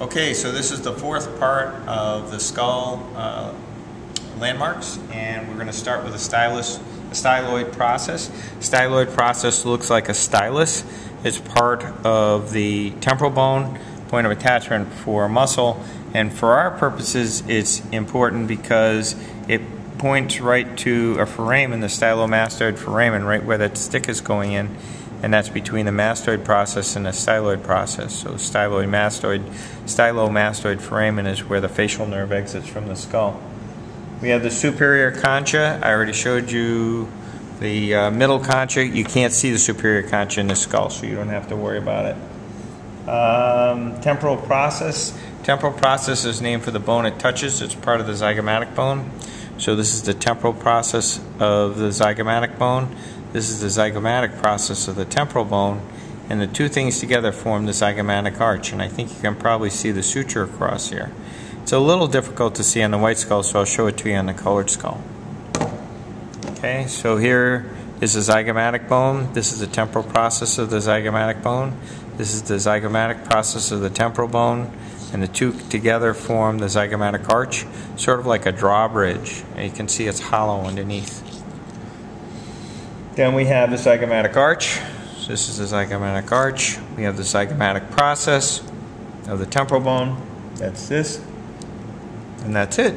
Okay, so this is the fourth part of the skull uh, landmarks, and we're going to start with a stylus, a styloid process. Styloid process looks like a stylus. It's part of the temporal bone, point of attachment for muscle, and for our purposes, it's important because it points right to a foramen, the stylomastoid foramen, right where that stick is going in, and that's between the mastoid process and the styloid process. So styloid mastoid, stylomastoid foramen is where the facial nerve exits from the skull. We have the superior concha. I already showed you the uh, middle concha. You can't see the superior concha in the skull, so you don't have to worry about it. Um, temporal process. Temporal process is named for the bone it touches. It's part of the zygomatic bone. So this is the temporal process of the zygomatic bone. This is the zygomatic process of the temporal bone. And the two things together form the zygomatic arch. And I think you can probably see the suture across here. It's a little difficult to see on the white skull, so I'll show it to you on the colored skull. Okay, so here is the zygomatic bone. This is the temporal process of the zygomatic bone. This is the zygomatic process of the temporal bone and the two together form the zygomatic arch, sort of like a drawbridge. And you can see it's hollow underneath. Then we have the zygomatic arch. So this is the zygomatic arch. We have the zygomatic process of the temporal bone. That's this. And that's it.